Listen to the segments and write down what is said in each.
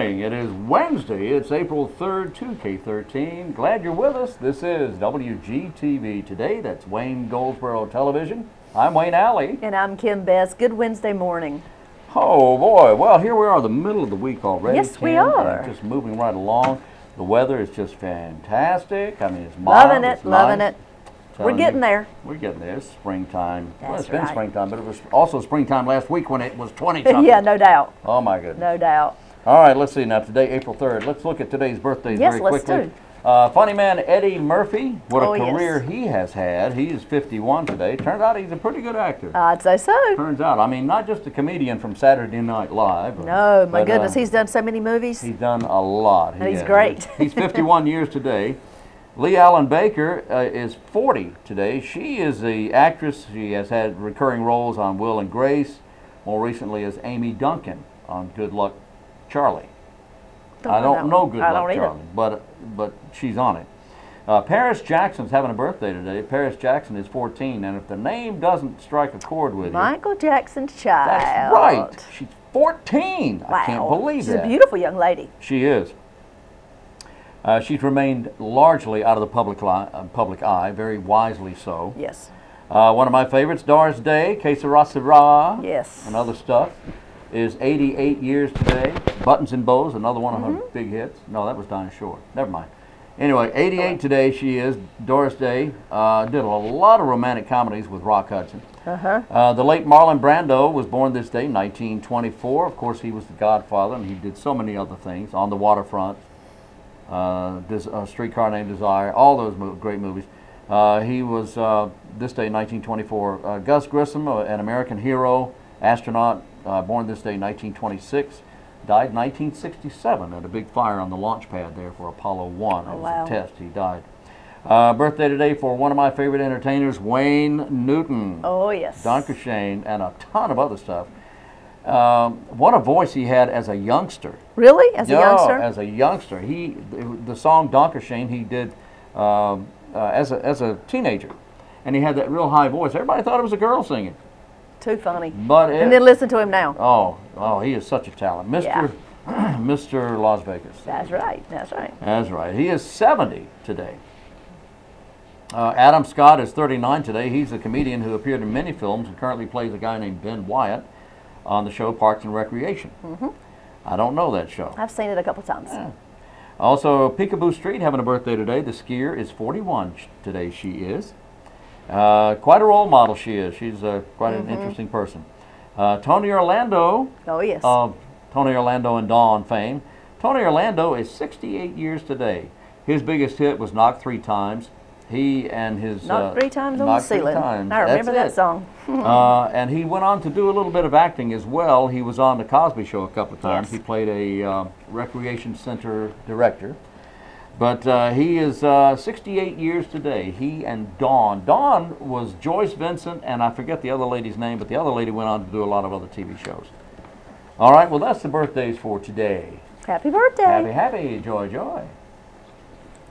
morning. It is Wednesday. It's April 3rd, 2K13. Glad you're with us. This is WGTV Today. That's Wayne Goldsboro Television. I'm Wayne Alley. And I'm Kim Best. Good Wednesday morning. Oh, boy. Well, here we are, the middle of the week already. Yes, Kim, we are. Just moving right along. The weather is just fantastic. I mean, it's mild. Loving it, it's loving nice. it. We're getting there. We're getting there. It's springtime. well, That's it's been right. springtime, but it was also springtime last week when it was 20 something. yeah, no doubt. Oh, my goodness. No doubt. All right, let's see now. Today, April 3rd. Let's look at today's birthdays Yes, very let's quickly. do. Uh, funny man Eddie Murphy. What a Oh, yes. career he has had. He is 51 today. Turns out he's a pretty good actor. I'd say so. Turns out. I mean, not just a comedian from Saturday Night Live. No, my but, goodness, uh, he's done so many movies. He's done a lot. He And he's has. great. He's 51 years today. Leigh-Allyn Baker uh, is 40 today. She is the actress. She has had recurring roles on Will and Grace, more recently as Amy Duncan on Good Luck Charlie. Don't I don't know. Good I Luck. Charlie, but but she's on it. Uh, Paris Jackson's having a birthday today. Paris Jackson is 14, and if the name doesn't strike a chord with you, Michael Jackson's child. that's right. She's 14. I can't Wow. believe She's that. a beautiful young lady. She is. Uh, she's remained largely out of the public, li- uh, public eye, very wisely so. Yes. Uh, one of my favorites, Doris Day, Que Sera Sera, Yes. and other stuff, is 88 years today. Buttons and Bows, another one of Mm-hmm. her big hits. No, that was Dinah Shore. Never mind. Anyway, 88 today she is. Doris Day uh, did a lot of romantic comedies with Rock Hudson. Uh-huh. Uh, the late Marlon Brando was born this day, 1924. Of course, he was the godfather, and he did so many other things. On the Waterfront, uh, uh, Streetcar Named Desire, all those mo- great movies. Uh, he was, uh, this day, 1924. Uh, Gus Grissom, uh, an American hero, astronaut, uh, born this day, 1926. Died 1967 at a big fire on the launch pad there for Apollo 1. Oh, it was wow. a test. He died. Uh, birthday today for one of my favorite entertainers, Wayne Newton. Oh, yes. Danke Schoen, and a ton of other stuff. Um, what a voice he had as a youngster. Really? As a youngster? As a youngster, he the, song Danke Schoen he did um, uh, as a as a teenager, and he had that real high voice. Everybody thought it was a girl singing, Too funny. but it, And then listen to him now. oh oh he is such a talent, Mister Mister Las Vegas. That's right. That's right. That's right. He is 70 today. Uh, Adam Scott is 39 today. He's a comedian who appeared in many films and currently plays a guy named Ben Wyatt on the show Parks and Recreation. Mm-hmm. I don't know that show. I've seen it a couple times. Also, Picabo Street having a birthday today. The skier is 41 today. She is uh, quite a role model. She is. She's uh, quite Mm-hmm. an interesting person. Uh, Tony Orlando Oh, yes. of Tony Orlando and Dawn fame. Tony Orlando is 68 years today. His biggest hit was "Knock Three Times." He and his Knock uh, three times on the ceiling. Times. I remember That's that it. song. uh, and he went on to do a little bit of acting as well. He was on the Cosby Show a couple of times. Yes. He played a uh, recreation center director. But uh, he is uh, 68 years today. He and Dawn. Dawn was Joyce Vincent, and I forget the other lady's name, but the other lady went on to do a lot of other TV shows. All right, well, that's the birthdays for today. Happy birthday. Happy, happy, joy, joy.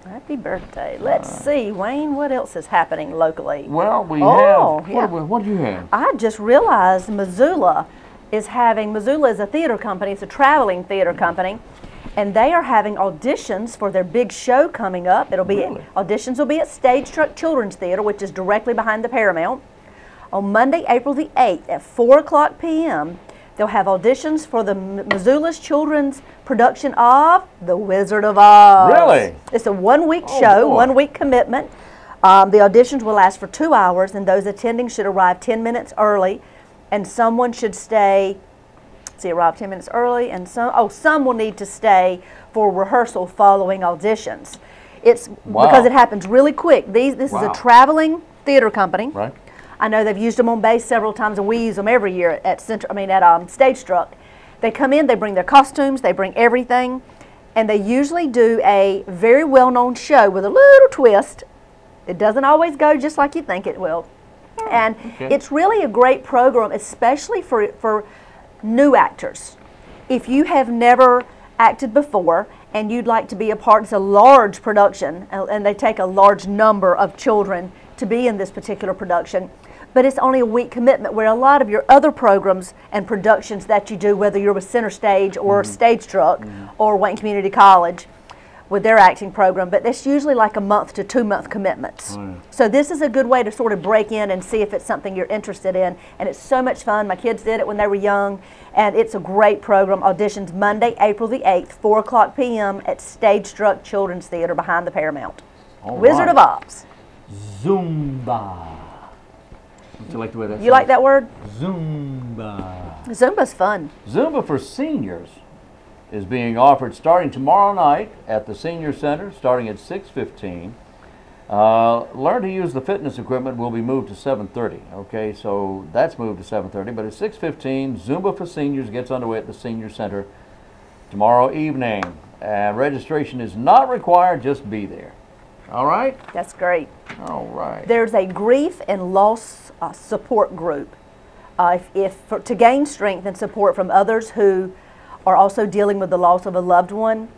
Happy birthday. Let's see, Wayne, what else is happening locally? Well, we Oh, have. yeah. What, what do you have? I just realized Missoula is having, Missoula is a theater company, it's a traveling theater company, and they are having auditions for their big show coming up. It'll be, Really? auditions will be at Stage Struck Children's Theater, which is directly behind the Paramount. On Monday, April the 8th at 4 o'clock p.m., they'll have auditions for the Missoula's children's production of The Wizard of Oz. Really? It's a one week Oh, show, one week commitment. Um, the auditions will last for two hours, and those attending should arrive 10 minutes early, and someone should stay. See, arrive 10 minutes early, and some oh, some will need to stay for rehearsal following auditions. It's Wow. because it happens really quick. These this is a traveling theater company. Right? I know they've used them on base several times, and we use them every year at Central. I mean, at um, Stage Struck. They come in, they bring their costumes, they bring everything, and they usually do a very well-known show with a little twist. It doesn't always go just like you think it will, and okay. it's really a great program, especially for for new actors. If you have never acted before and you'd like to be a part, it's a large production, and and they take a large number of children to be in this particular production. but it's only a week commitment where a lot of your other programs and productions that you do, whether you're with Center Stage or mm-hmm. Stage Struck mm-hmm. or Wayne Community College with their acting program, but that's usually like a month to two month commitments. Oh, so this is a good way to sort of break in and see if it's something you're interested in. And it's so much fun. My kids did it when they were young, and it's a great program. Auditions Monday, April the 8th, 4 o'clock p.m. at Stage Struck Children's Theater behind the Paramount. All Wizard right. of Oz. Zumba. Don't you like the way that You like that word? Zumba. Zumba's fun. Zumba for seniors is being offered starting tomorrow night at the Senior Center, starting at 6:15. Uh, learn to use the fitness equipment will be moved to 7:30. Okay, so that's moved to 7:30. But at 6:15, Zumba for seniors gets underway at the Senior Center tomorrow evening. And registration is not required. Just be there. All right. That's great. All right. There's a grief and loss uh, support group. Uh, if, if for, to gain strength and support from others who are also dealing with the loss of a loved one,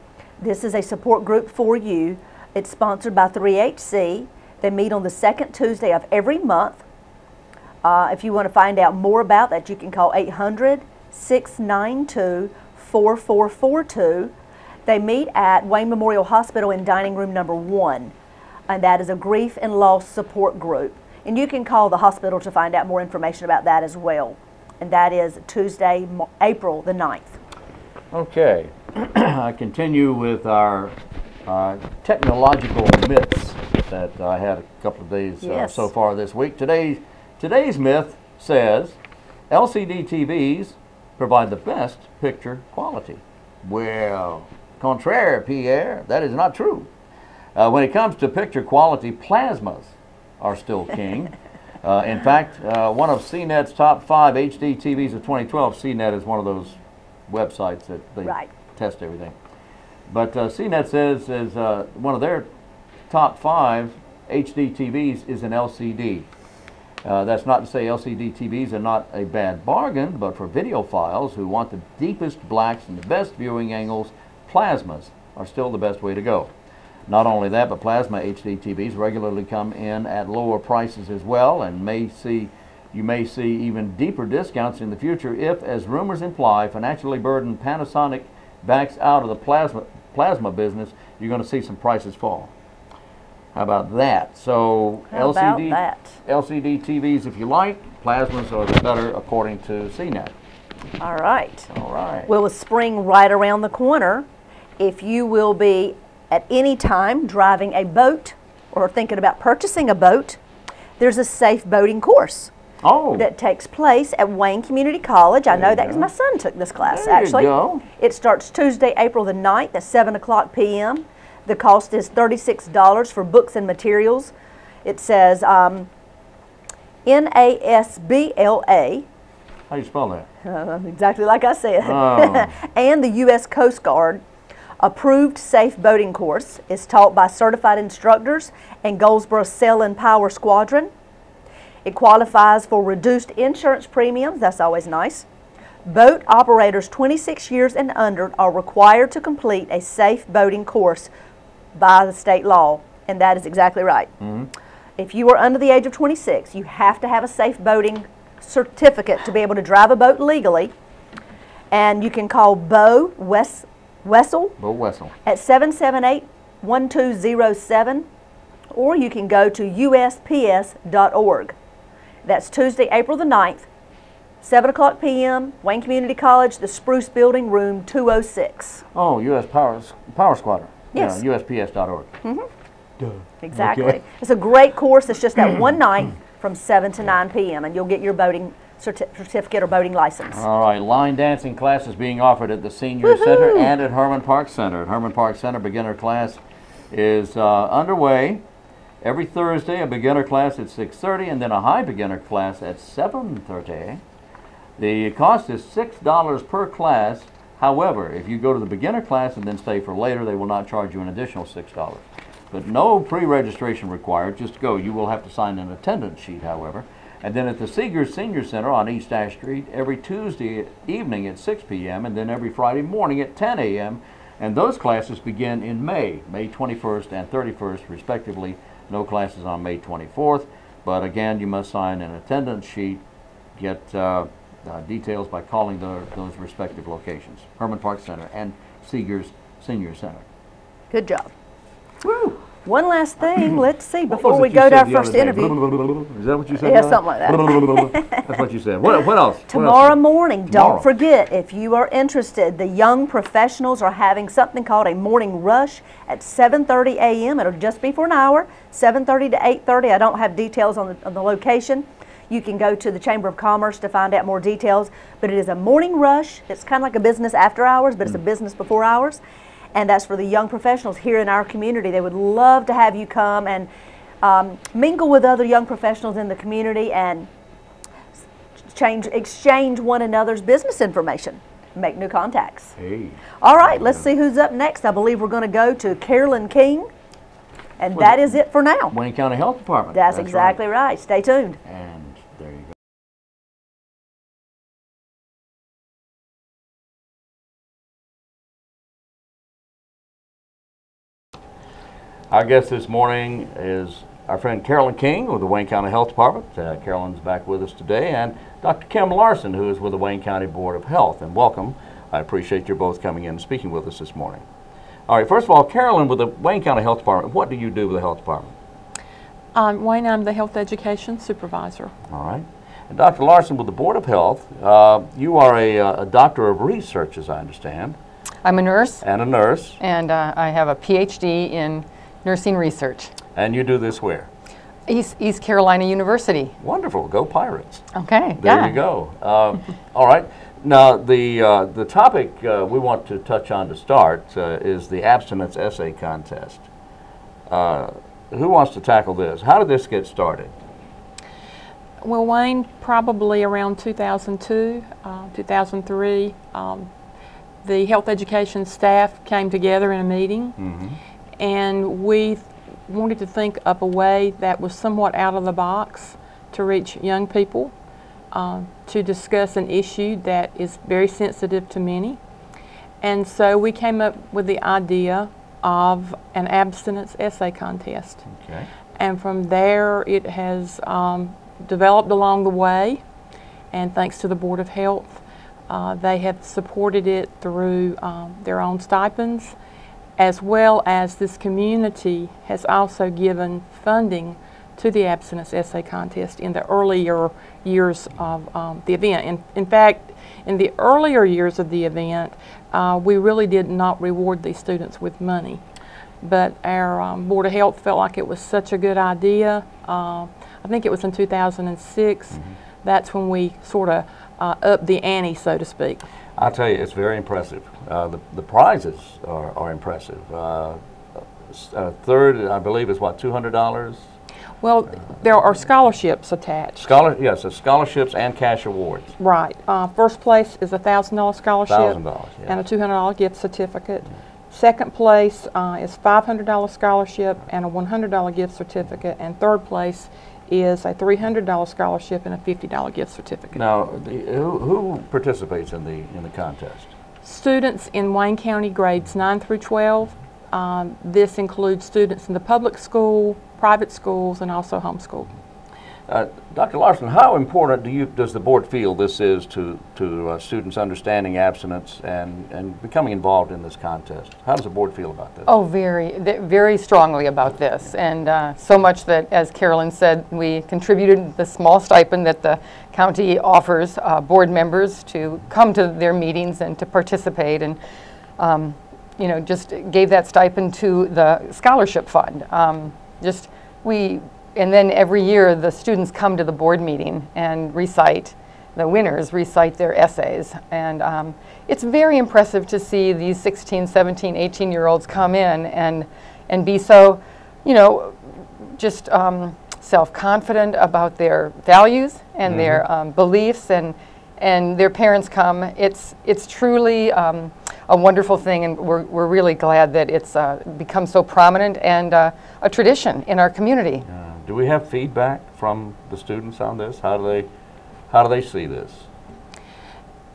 this is a support group for you. It's sponsored by 3HC. They meet on the second Tuesday of every month. Uh, if you want to find out more about that, you can call 800 692 4442. They meet at Wayne Memorial Hospital in dining room number one, and that is a grief and loss support group. And you can call the hospital to find out more information about that as well. And that is Tuesday, April the 9th. Okay, I continue with our uh, technological myths that I had a couple of days uh, Yes. so far this week. Today's today's myth says LCD TVs provide the best picture quality. Well, contraire, Pierre, that is not true. Uh, when it comes to picture quality, plasmas are still king. Uh, in fact, uh, one of CNET's top five HD TVs of 2012, CNET is one of those websites that they Right. test everything. But uh, CNET says is uh, one of their top five HD TVs is an LCD. Uh, that's not to say LCD TVs are not a bad bargain, but for videophiles who want the deepest blacks and the best viewing angles, plasmas are still the best way to go. Not only that, but plasma HD TVs regularly come in at lower prices as well, and may see you may see even deeper discounts in the future if, as rumors imply, financially burdened Panasonic backs out of the plasma plasma business. You're going to see some prices fall. How about that? So How LCD that? LCD TVs, if you like, plasmas are the better according to CNET. All right. All right. Well, with spring right around the corner, if you will be at any time driving a boat or thinking about purchasing a boat, there's a safe boating course oh, that takes place at Wayne Community College. I know that because my son took this class There you actually. go. It starts Tuesday, April the 9th at 7 o'clock p.m. The cost is $36 for books and materials. It says um, NASBLA, how do you spell that? uh, exactly like I said, Oh. and the U.S. Coast Guard approved safe boating course is taught by certified instructors and Goldsboro Sail and Power Squadron. It qualifies for reduced insurance premiums, that's always nice. Boat operators 26 years and under are required to complete a safe boating course by the state law, and that is exactly right. Mm-hmm. If you are under the age of 26, you have to have a safe boating certificate to be able to drive a boat legally. And you can call Bo Wes- Wessel Bo Wessel. at 778 1207, or you can go to usps.org. That's Tuesday, April the 9th, 7 o'clock p.m., Wayne Community College, the Spruce Building, room 206. Oh, U.S. Power Power Squadron. Yes. Yeah, USPS.org. Exactly. Okay. It's a great course. It's just that one night from 7 to 9 p.m., and you'll get your boating certi- certificate or boating license. All right, line dancing classes being offered at the Senior Center and at Herman Park Center. At Herman Park Center, beginner class is uh, underway. Every Thursday, a beginner class at 6:30, and then a high beginner class at 7:30. The cost is six dollars per class. However, if you go to the beginner class and then stay for later, they will not charge you an additional six dollars. But no pre-registration required. Just go. You will have to sign an attendance sheet, however. And then at the Seegers Senior Center on East Ash Street every Tuesday evening at 6 p.m. and then every Friday morning at 10 a.m. And those classes begin in May, May 21st and 31st, respectively. No classes on May 24th. But again, you must sign an attendance sheet, get uh, uh, details by calling the, those respective locations, Herman Park Center and Seegers Senior Center. Good job. Woo! One last thing, let's see, before we go to our first interview. Is that what you said? Yeah, something like that. That's what you said. What, what else? What else? Tomorrow morning, Tomorrow. don't forget, if you are interested, the young professionals are having something called a morning rush at 7:30 a.m. It'll just be for an hour, 7:30 to 8:30. I don't have details on the, on the location. You can go to the Chamber of Commerce to find out more details, but it is a morning rush. It's kind of like a business after hours, but it's a Mm. business before hours. And that's for the young professionals here in our community. They would love to have you come and um, mingle with other young professionals in the community and change, exchange one another's business information, make new contacts. Hey. All right, let's see who's up next. I believe we're going to go to Carolyn King, and that is it for now. Wayne County Health Department. That's, right. exactly right. Stay tuned. And Our guest this morning is our friend Carolyn King with the Wayne County Health Department. Uh, Carolyn's back with us today, and Dr. Kim Larson, who is with the Wayne County Board of Health. And welcome. I appreciate you both coming in and speaking with us this morning. All right, first of all, Carolyn, with the Wayne County Health Department, what do you do with the Health Department? Um, Wayne, I'm the health education supervisor. All right. And Dr. Larson, with the Board of Health, uh, you are a, uh, a doctor of research, as I understand, I'm a nurse, and a nurse, and uh, I have a PhD in nursing research. and you do this where? East, East Carolina University. Wonderful. Go Pirates. Okay. There yeah. you go. Uh, all right. Now, the, uh, the topic uh, we want to touch on to start uh, is the abstinence essay contest. Uh, who wants to tackle this? How did this get started? Well, Wayne, probably around 2002, uh, 2003, um, the health education staff came together in a meeting, and we wanted to think up a way that was somewhat out of the box to reach young people, uh, to discuss an issue that is very sensitive to many. And so we came up with the idea of an abstinence essay contest. Okay. And from there, it has um, developed along the way. And thanks to the Board of Health, uh, they have supported it through um, their own stipends, as well as this community has also given funding to the abstinence essay contest in the earlier years of um, the event. In, in fact, in the earlier years of the event, uh, we really did not reward these students with money but our um, Board of Health felt like it was such a good idea. Uh, I think it was in 2006. That's when we sort of uh, upped the ante, so to speak. I'll tell you, it's very impressive. Uh, the, the prizes are, are impressive. Uh, uh, third, I believe, is what, $200? Well, there are scholarships attached. Scholar, yes, it's scholarships and cash awards. Right. Uh, first place is a $1,000 scholarship $1,000, and a $200 gift certificate. Second place uh, is $500 scholarship and a $100 gift certificate. And third place is a $300 scholarship and a $50 gift certificate. Now, the, who, who participates in the in the contest? Students in Wayne County grades 9 through 12. Um, this includes students in the public school, private schools, and also homeschool. Uh, Dr. Larson, how important do you does the board feel this is to to uh, students understanding abstinence and and becoming involved in this contest? How does the board feel about this? Oh, very, very strongly about this, and uh, so much that, as Carolyn said, we contributed the small stipend that the county offers uh, board members to come to their meetings and to participate, and um, you know, just gave that stipend to the scholarship fund. Um, just we, and then every year the students come to the board meeting and recite the winners recite their essays. And um, it's very impressive to see these 16, 17, 18 year olds come in and, and be so, you know, just um, self confident about their values and their um, beliefs, and, and their parents come. It's, it's truly um, a wonderful thing, and we're, we're really glad that it's uh, become so prominent and uh, a tradition in our community. Uh, do we have feedback from the students on this? How do they how do they see this?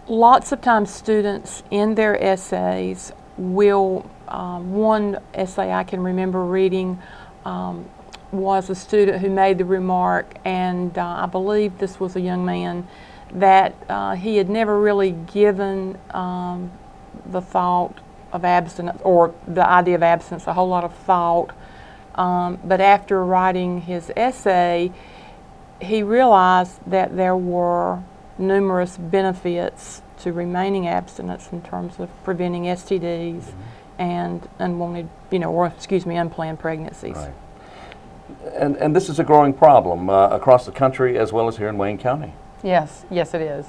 Lots of times, students in their essays will, um, one essay I can remember reading um, was a student who made the remark, and uh, I believe this was a young man, that uh, he had never really given um, the thought of abstinence or the idea of abstinence a whole lot of thought. Um, but after writing his essay, he realized that there were numerous benefits to remaining abstinence in terms of preventing STDs and unwanted, you know, or excuse me, unplanned pregnancies. Right. And, and this is a growing problem uh, across the country as well as here in Wayne County. Yes, yes, it is.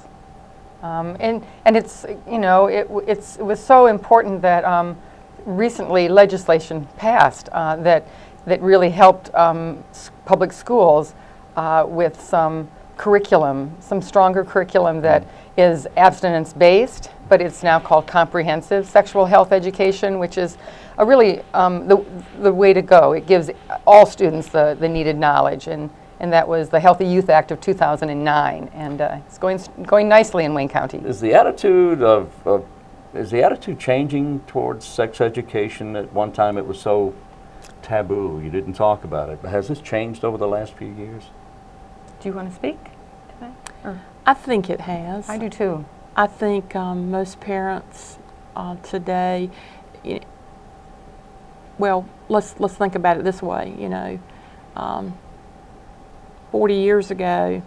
Um, and, and it's, you know, it, it's, it was so important that um, recently legislation passed uh, that, that really helped um, s- public schools uh, with some curriculum, some stronger curriculum that is abstinence-based, but it's now called comprehensive sexual health education, which is a really um, the, the way to go. It gives all students the, the needed knowledge, and, and that was the Healthy Youth Act of 2009, and uh, it's going, going nicely in Wayne County. Is the attitude of, of is the attitude changing towards sex education? At one time, it was so taboo; you didn't talk about it. But has this changed over the last few years? Do you want to speak to that? Or- I think it has. I do too. I think um, most parents uh, today, y- well, let's let's think about it this way. You know, um, 40 years ago,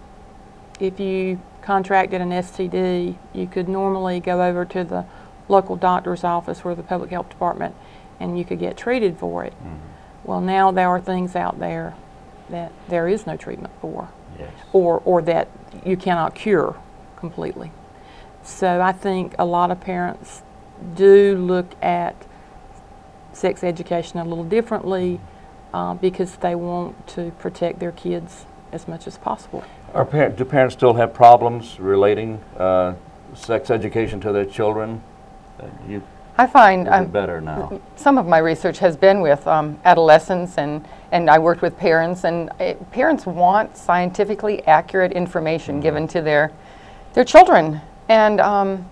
if you contracted an STD, you could normally go over to the local doctor's office or the public health department, and you could get treated for it. Well, now there are things out there that there is no treatment for Yes. or, or that you cannot cure completely. So I think a lot of parents do look at sex education a little differently uh, because they want to protect their kids as much as possible. Are par- do parents still have problems relating uh, sex education to their children? Uh, you, I find um, better now? some of my research has been with um, adolescents and, and I worked with parents and uh, parents want scientifically accurate information given to their, their children. And um,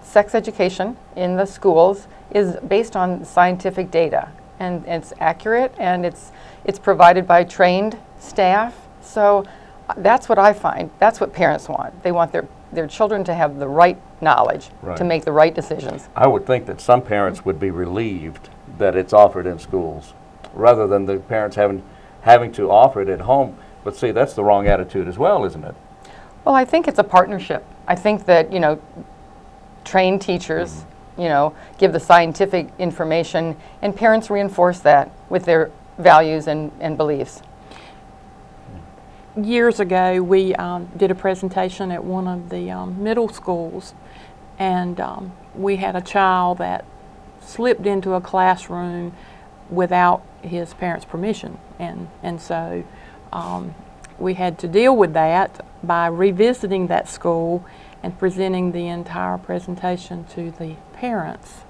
sex education in the schools is based on scientific data and it's accurate and it's, it's provided by trained staff. So uh, that's what I find. That's what parents want. They want their, their children to have the right knowledge to make the right decisions. I would think that some parents would be relieved that it's offered in schools, rather than the parents having having to offer it at home. But see, that's the wrong attitude as well, isn't it? Well, I think it's a partnership. I think that, you know, trained teachers, mm-hmm. you know, give the scientific information, and parents reinforce that with their values and, and beliefs. Years ago, we um, did a presentation at one of the um, middle schools, and um, we had a child that slipped into a classroom without his parents' permission, and and so um, we had to deal with that by revisiting that school and presenting the entire presentation to the parents.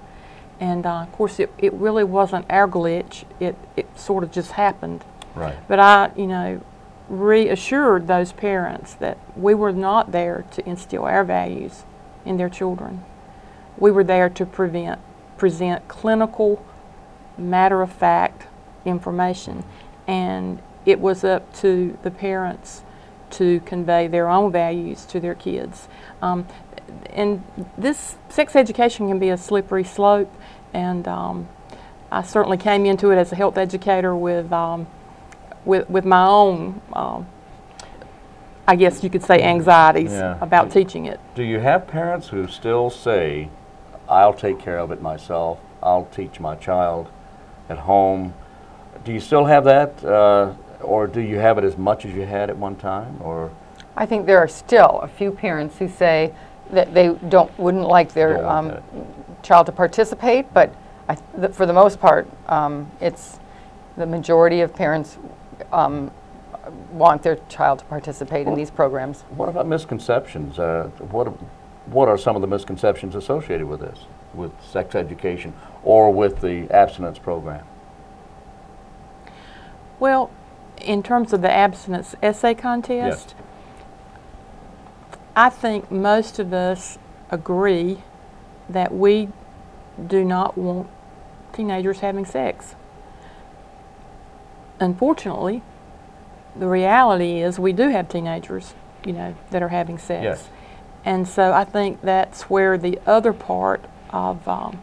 And uh, of course, it, it really wasn't our glitch. It, it sort of just happened. Right. But I, you know, reassured those parents that we were not there to instill our values in their children. We were there to prevent, present clinical, matter of fact information. And it was up to the parents to convey their own values to their kids. Um, and this sex education can be a slippery slope, and um, I certainly came into it as a health educator with um, with, with my own, um, I guess you could say, anxieties Yeah. about teaching it. Do you have parents who still say, "I'll take care of it myself. I'll teach my child at home"? Do you still have that, uh, or do you have it as much as you had at one time, or? I think there are still a few parents who say that they don't, wouldn't like their um, child to participate, but I, th- for the most part, um, it's, the majority of parents um, want their child to participate in these programs. What about misconceptions? Uh, what, what are some of the misconceptions associated with this, with sex education, or with the abstinence program? Well, in terms of the abstinence essay contest, I think most of us agree that we do not want teenagers having sex. Unfortunately, the reality is we do have teenagers, you know, that are having sex. Yes. And so I think that's where the other part of um,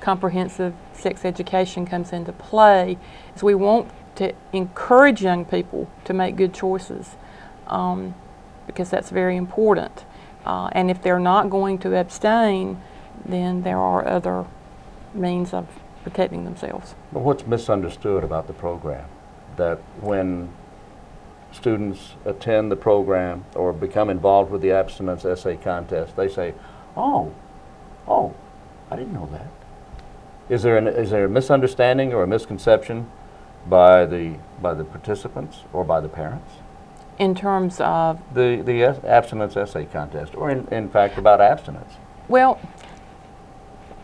comprehensive sex education comes into play is we want to encourage young people to make good choices um, because that's very important. Uh, and if they're not going to abstain, then there are other means of protecting themselves. But what's misunderstood about the program? That when students attend the program or become involved with the abstinence essay contest, they say, "Oh, oh, I didn't know that." Is there an, is there a misunderstanding or a misconception by the by the participants or by the parents? In terms of, The the abstinence essay contest, or in, in fact about abstinence. well,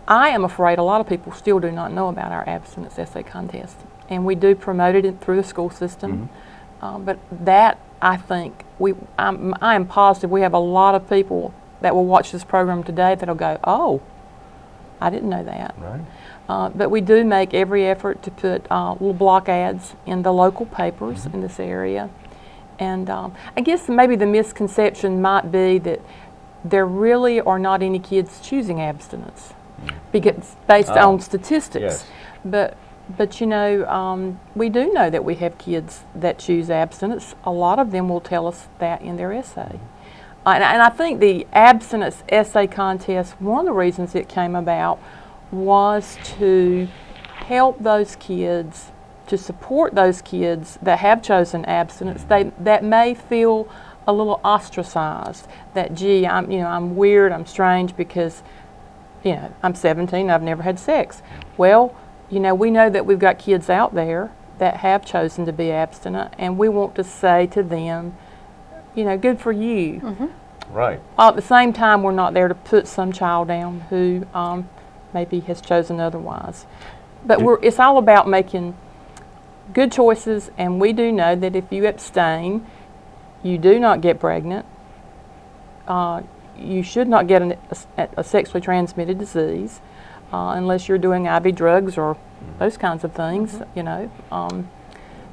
I am afraid a lot of people still do not know about our abstinence essay contest. And we do promote it through the school system. Um, but that, I think, we, I'm, I am positive we have a lot of people that will watch this program today that'll go, oh, I didn't know that. Right. Uh, but we do make every effort to put uh, little block ads in the local papers in this area. And um, I guess maybe the misconception might be that there really are not any kids choosing abstinence because based Ah, on statistics. yes. But but you know, um, we do know that we have kids that choose abstinence. A lot of them will tell us that in their essay. Uh, and, and I think the abstinence essay contest, one of the reasons it came about was to help those kids, to support those kids that have chosen abstinence, they, that may feel a little ostracized. That, gee, I'm, you know, I'm weird, I'm strange because, you know, I'm 17, I've never had sex. Well, you know, we know that we've got kids out there that have chosen to be abstinent, and we want to say to them, you know, good for you. Right. While at the same time, we're not there to put some child down who um, maybe has chosen otherwise. But we're, it's all about making good choices, and we do know that if you abstain, you do not get pregnant. Uh, you should not get an, a a, sexually transmitted disease uh, unless you're doing IV drugs or those kinds of things, you know. Um,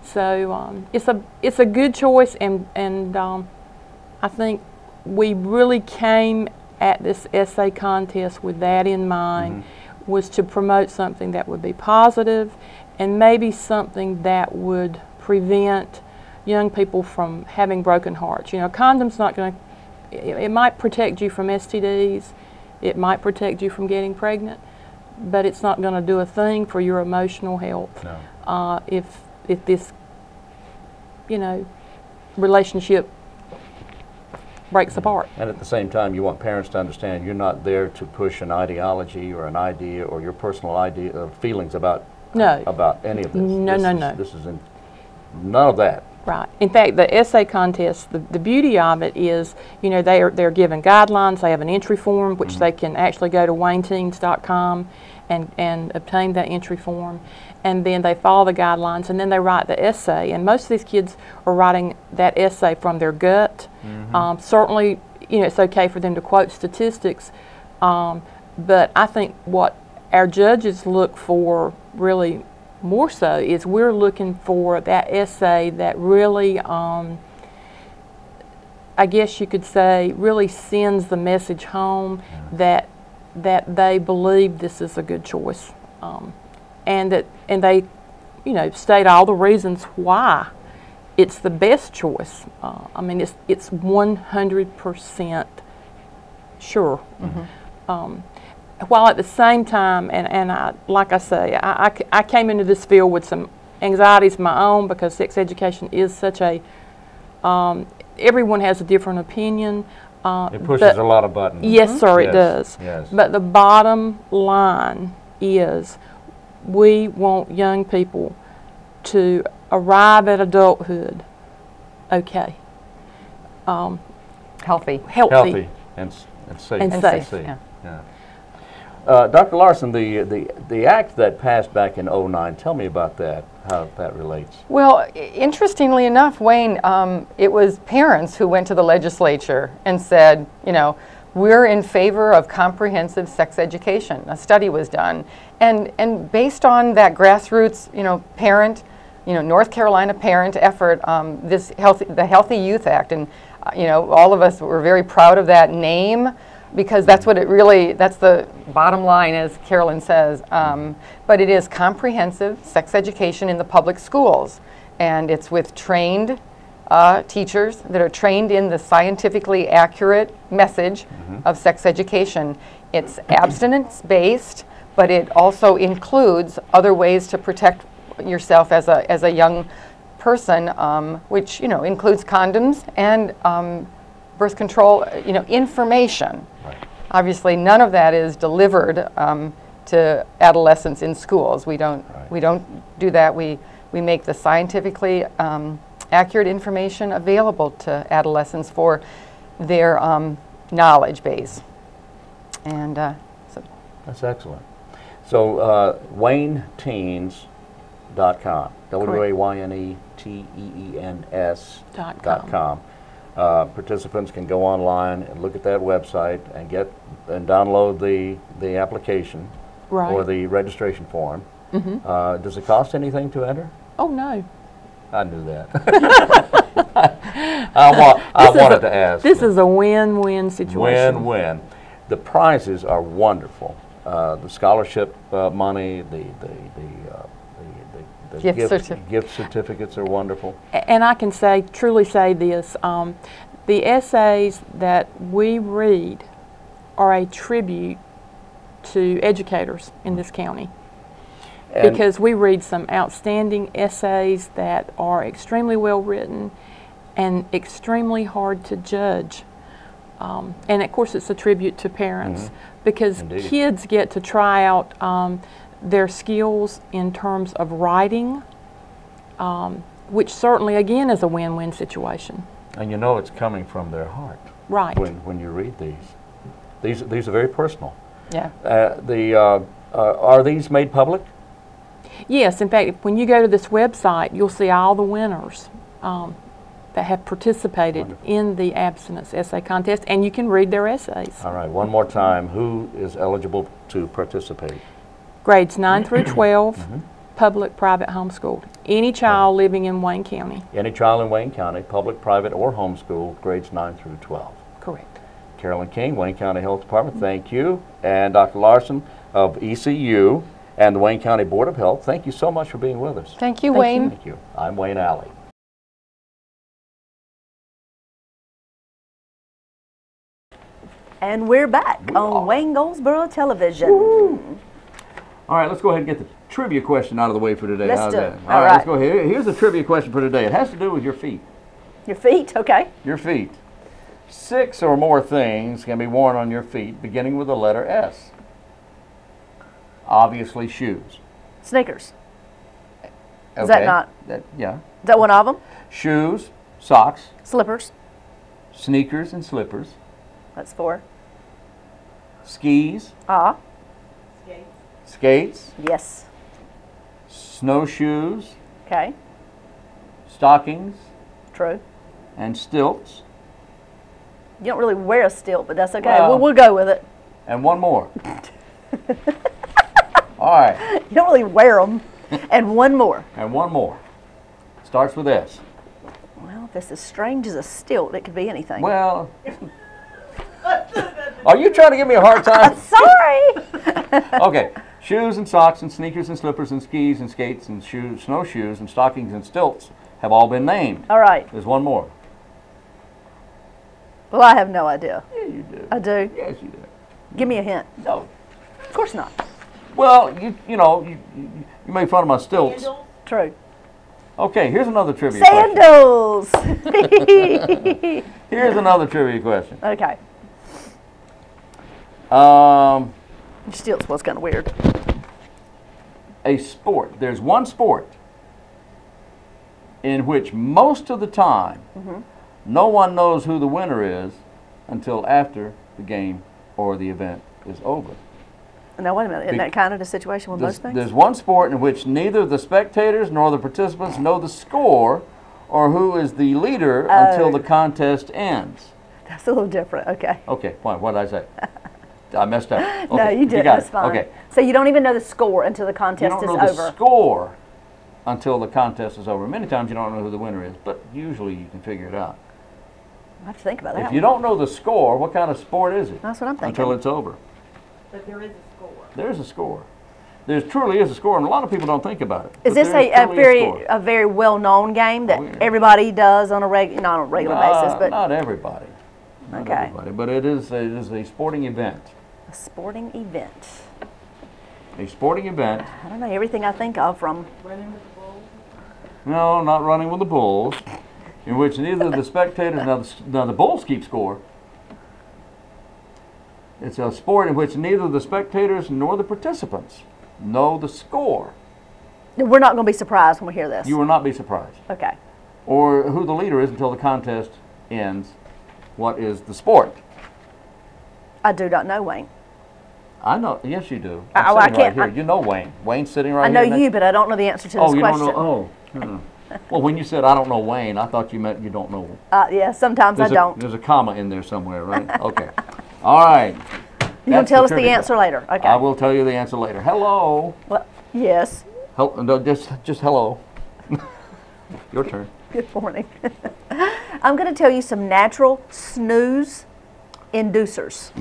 so um, it's a it's a good choice, and and um, I think we really came at this essay contest with that in mind, was to promote something that would be positive, and maybe something that would prevent young people from having broken hearts. You know, condom's not going to. It, it might protect you from STDs, it might protect you from getting pregnant, but it's not going to do a thing for your emotional health No. uh, if if this you know relationship breaks apart. And at the same time, you want parents to understand you're not there to push an ideology or an idea or your personal idea or feelings about No. about any of this. No, This no, is- no. This is in, none of that. Right. In fact, the essay contest, the, the beauty of it is, you know, they are they're given guidelines. They have an entry form which they can actually go to wayneteens.com and and obtain that entry form, and then they follow the guidelines, and then they write the essay. And most of these kids are writing that essay from their gut. Um, certainly, you know, it's okay for them to quote statistics, um, but I think what our judges look for really more so is we're looking for that essay that really, um, I guess you could say, really sends the message home that that they believe this is a good choice, um, and that and they, you know, state all the reasons why it's the best choice. Uh, I mean, it's it's 100 percent sure. Um, while at the same time, and, and I, like I say, I I came into this field with some anxieties of my own because sex education is such a, um, everyone has a different opinion. Uh, It pushes a lot of buttons. Yes, sir, it does. yes. But the bottom line is we want young people to arrive at adulthood okay, um, Healthy. healthy. Healthy and, and safe. And And safe. safe, yeah. Yeah. Uh, Dr. Larson, the, the, the act that passed back in '09, tell me about that, how that relates. Well, interestingly enough, Wayne, um, it was parents who went to the legislature and said, you know, we're in favor of comprehensive sex education. A study was done, and and based on that grassroots, you know, parent you know, North Carolina parent effort, um, this healthy, the Healthy Youth Act, and uh, you know, all of us were very proud of that name because that's what it really, that's the bottom line, as Carolyn says. Um, but it is comprehensive sex education in the public schools, and it's with trained uh, teachers that are trained in the scientifically accurate message of sex education. It's abstinence based, but it also includes other ways to protect yourself as a, as a young person, um, which you know includes condoms and um, birth control, uh, you know, information. Obviously, none of that is delivered um, to adolescents in schools. We don't, we don't do that. We, we make the scientifically um, accurate information available to adolescents for their um, knowledge base. And uh, so, That's excellent. So, uh, WayneTeens.com. W-A-Y-N-E-T-E-E-N-S Dot dot com. com. Uh, participants can go online and look at that website and get, and download the, the application or the registration form. Uh, does it cost anything to enter? Oh, no. I knew that. I wa- I wanted a- to ask. This is a win-win situation. Win-win. The prizes are wonderful. Uh, the scholarship uh, money, the the the, uh, the, Gift gift, certi- gift certificates are wonderful. And I can say, truly say this, um, the essays that we read are a tribute to educators in this county. And because we read some outstanding essays that are extremely well written and extremely hard to judge. Um, and of course, it's a tribute to parents because Indeed. kids get to try out um, their skills in terms of writing, um, which certainly, again, is a win win situation. and you know it's coming from their heart Right. when when you read these. These these are very personal. yeah. Uh, the uh, uh, are these made public? Yes, in fact, when you go to this website, you'll see all the winners um, that have participated in the abstinence essay contest, and you can read their essays. All right, one more time. Who is eligible to participate? Grades 9 through mm-hmm. 12, mm-hmm. public, private, homeschooled. Any child living in Wayne County. Any child in Wayne County, public, private, or homeschool, grades 9 through 12. Correct. Carolyn King, Wayne County Health Department, thank you. And Dr. Larson of ECU and the Wayne County Board of Health, thank you so much for being with us. Thank you, Thank Wayne. Thank you. I'm Wayne Alley. And we're back on Wayne Goldsboro Television. All right, let's go ahead and get the trivia question out of the way for today. Let's How's do that? it. All All right, let's go ahead. Here's a trivia question for today. It has to do with your feet. Your feet, okay. Your feet. Six or more things can be worn on your feet, beginning with the letter S. Obviously, shoes. Sneakers. Is that not- That, yeah. Is that one of them? Shoes, socks, Slippers. sneakers and slippers, That's four. skis, Ah, skates, yes. snowshoes, Okay, stockings, true. and stilts. You don't really wear a stilt, but that's okay. Well- we'll, we'll go with it. And one more. All right, You don't really wear them. and one more. and one more. Starts with S. Well, if it's as strange as a stilt, it could be anything. Well, are you trying to give me a hard time? I'm sorry. Okay, shoes and socks and sneakers and slippers and skis and skates and shoes, snowshoes and stockings and stilts have all been named. All right. There's one more. Well, I have no idea. Yeah, you do. I do. Yes, you do. Give me a hint. No. Of course not. Well, you you know you, you, you made fun of my stilts. True. Okay, here's another trivia question. Sandals. Here's another trivia question. okay. Um, Stilts was kind of weird. A sport. There's one sport in which most of the time mm-hmm. no one knows who the winner is until after the game or the event is over. Now, wait a minute. Isn't that kind of the situation with There's, most things? there's one sport in which neither the spectators nor the participants know the score or who is the leader until Oh. the contest ends. That's a little different. Okay. Okay, fine. What did I say? I messed up. no, you did. got That's it. fine. Okay. So you don't even know the score until the contest is over. You contest don't is know the score until the contest is over. Many times you don't know who the winner is, but usually you can figure it out. I have to think about that. If you one. don't know the score, what kind of sport is it? That's what I'm thinking. Until it's over. But there is a score. There's a score. There truly is a score, and a lot of people don't think about it. Is this there a, a very score. a very well known game that Oh, yeah. everybody does on a reg not on a regular basis, Uh, but not everybody. Not Okay. everybody, but it is it is a sporting event. A sporting event. A sporting event. I don't know everything I think of from No, not running with the bulls, in which neither the spectators nor the, s- now the bulls keep score. It's a sport in which neither the spectators nor the participants know the score. we're not going to be surprised when we hear this. You will not be surprised, okay. or who the leader is until the contest ends. What is the sport? I do not know Wayne. I know. Yes, you do. I- I'm oh, I right can't- here. I- you know Wayne. Wayne's sitting right there. I know you, but I don't know the answer to this Oh, you question. don't know. Oh. hmm. well, when you said I don't know Wayne, I thought you meant you don't know. Uh, yeah, sometimes I There's a, don't. There's a comma in there somewhere, right? Okay. All right. You gonna tell us the answer later? Okay. I will tell you the answer later. Hello. Well, yes. Hel- no, just just hello. Your turn. Good morning. I'm going to tell you some natural snooze inducers.